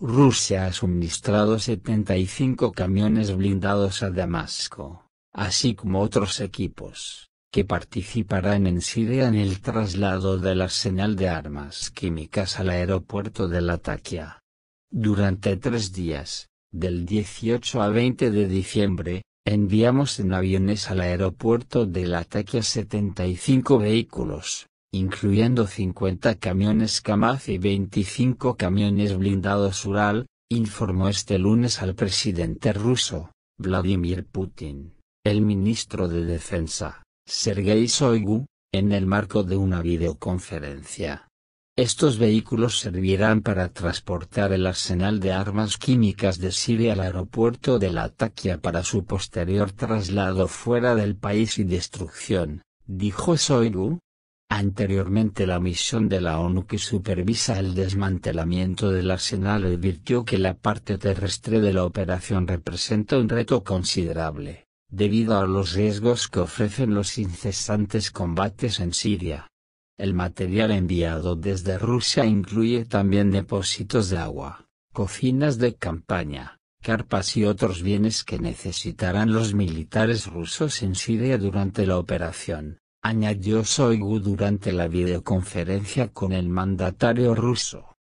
Rusia ha suministrado 75 camiones blindados a Damasco, así como otros equipos, que participarán en Siria en el traslado del arsenal de armas químicas al aeropuerto de Latakia. Durante tres días, del 18 a 20 de diciembre, enviamos en aviones al aeropuerto de Latakia 75 vehículos, incluyendo 50 camiones Kamaz y 25 camiones blindados Ural, informó este lunes al presidente ruso, Vladimir Putin, el ministro de Defensa, Sergei Shoigu, en el marco de una videoconferencia. Estos vehículos servirán para transportar el arsenal de armas químicas de Siria al aeropuerto de Latakia para su posterior traslado fuera del país y destrucción, dijo Shoigu, Anteriormente la misión de la ONU que supervisa el desmantelamiento del arsenal advirtió que la parte terrestre de la operación representa un reto considerable, debido a los riesgos que ofrecen los incesantes combates en Siria. El material enviado desde Rusia incluye también depósitos de agua, cocinas de campaña, carpas y otros bienes que necesitarán los militares rusos en Siria durante la operación añadió Shoigu durante la videoconferencia con el mandatario ruso.